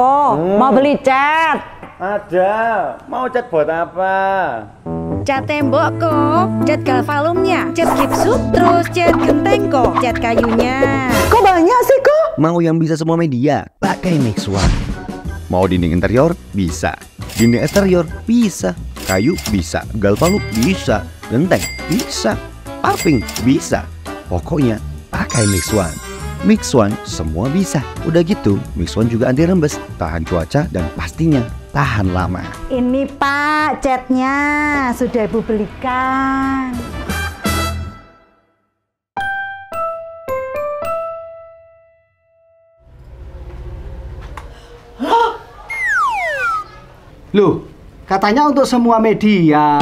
Mau beli cat? Ada. Mau cat buat apa? Cat tembok kok, cat galvalumnya, cat gipsum, terus cat genteng kok, cat kayunya. Kok banyak sih kok? Mau yang bisa semua media? Pakai Mix One. Mau dinding interior? Bisa. Dinding eksterior? Bisa. Kayu? Bisa. Galvalup? Bisa. Genteng? Bisa. Paving? Bisa. Pokoknya pakai Mix One. Mix One semua bisa. Udah gitu, Mix One juga anti rembes, tahan cuaca, dan pastinya tahan lama. Ini pak, catnya sudah ibu belikan. Loh, katanya untuk semua media.